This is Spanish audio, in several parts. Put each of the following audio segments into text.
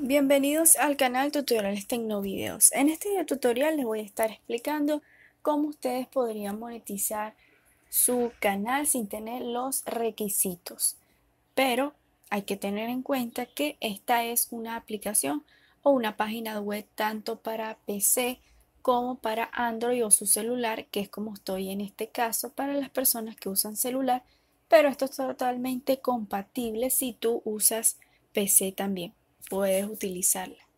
Bienvenidos al canal Tutoriales Tecnovideos. En este tutorial les voy a estar explicando cómo ustedes podrían monetizar su canal sin tener los requisitos. Pero hay que tener en cuenta que esta es una aplicación o una página web tanto para PC como para Android o su celular, que es como estoy en este caso para las personas que usan celular, pero esto es totalmente compatible si tú usas PC también puedes utilizarla.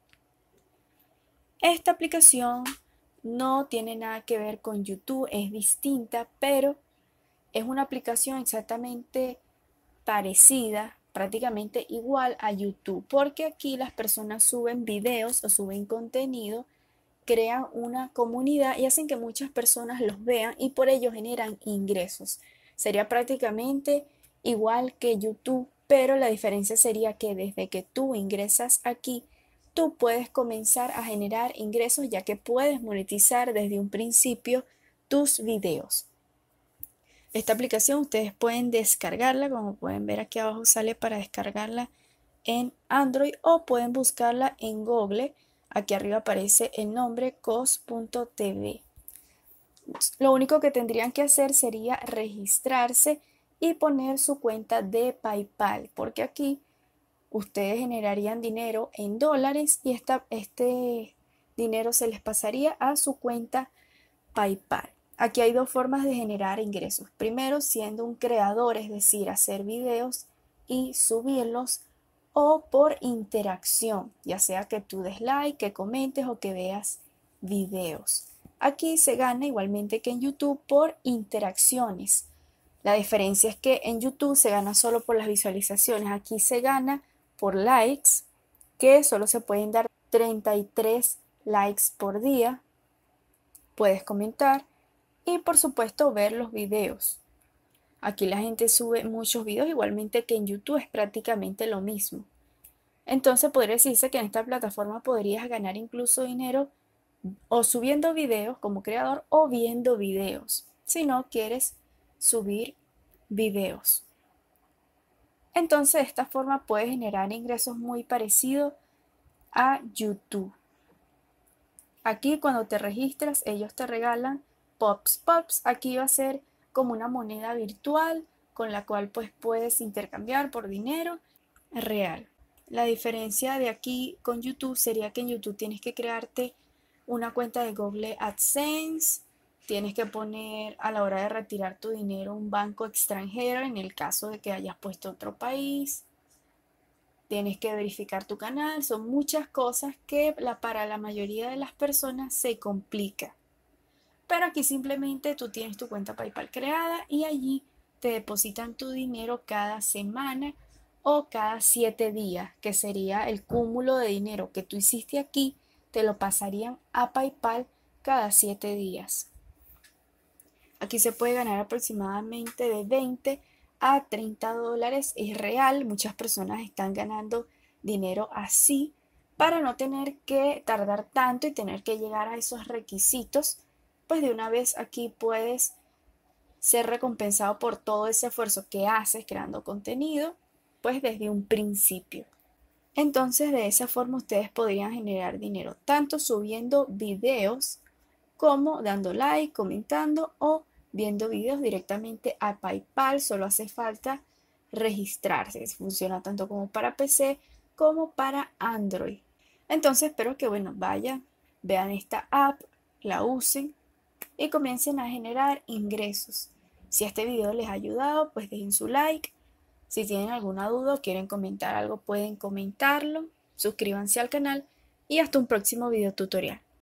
Esta aplicación no tiene nada que ver con YouTube, es distinta, pero es una aplicación exactamente parecida, prácticamente igual a YouTube, porque aquí las personas suben videos o suben contenido, crean una comunidad y hacen que muchas personas los vean y por ello generan ingresos. Sería prácticamente igual que YouTube, pero la diferencia sería que desde que tú ingresas aquí, tú puedes comenzar a generar ingresos ya que puedes monetizar desde un principio tus videos. Esta aplicación ustedes pueden descargarla, como pueden ver aquí abajo sale para descargarla en Android o pueden buscarla en Google. Aquí arriba aparece el nombre cos.tv. Lo único que tendrían que hacer sería registrarse y poner su cuenta de PayPal, porque aquí ustedes generarían dinero en dólares y este dinero se les pasaría a su cuenta PayPal. Aquí hay dos formas de generar ingresos. Primero, siendo un creador, es decir, hacer videos y subirlos, o por interacción, ya sea que tú des like, que comentes o que veas videos. Aquí se gana igualmente que en YouTube por interacciones. La diferencia es que en YouTube se gana solo por las visualizaciones, aquí se gana por likes, que solo se pueden dar 33 likes por día. Puedes comentar y por supuesto ver los videos. Aquí la gente sube muchos videos, igualmente que en YouTube es prácticamente lo mismo. Entonces podría decirse que en esta plataforma podrías ganar incluso dinero o subiendo videos como creador o viendo videos. Si no quieres subir videos. Entonces, de esta forma puedes generar ingresos muy parecidos a YouTube. Aquí cuando te registras, ellos te regalan Pops Pops. Aquí va a ser como una moneda virtual con la cual pues puedes intercambiar por dinero real. La diferencia de aquí con YouTube sería que en YouTube tienes que crearte una cuenta de Google AdSense, tienes que poner a la hora de retirar tu dinero un banco extranjero en el caso de que hayas puesto otro país. Tienes que verificar tu canal. Son muchas cosas que para la mayoría de las personas se complica. Pero aquí simplemente tú tienes tu cuenta PayPal creada y allí te depositan tu dinero cada semana o cada siete días, que sería el cúmulo de dinero que tú hiciste aquí, te lo pasarían a PayPal cada siete días. Aquí se puede ganar aproximadamente de 20 a 30 dólares. Es real, muchas personas están ganando dinero así para no tener que tardar tanto y tener que llegar a esos requisitos. Pues de una vez aquí puedes ser recompensado por todo ese esfuerzo que haces creando contenido, pues desde un principio. Entonces de esa forma ustedes podrían generar dinero tanto subiendo videos como dando like, comentando o viendo videos directamente a PayPal. Solo hace falta registrarse. Funciona tanto como para PC como para Android. Entonces espero que bueno, vayan, vean esta app, la usen y comiencen a generar ingresos. Si este video les ha ayudado, pues dejen su like. Si tienen alguna duda o quieren comentar algo, pueden comentarlo. Suscríbanse al canal y hasta un próximo video tutorial.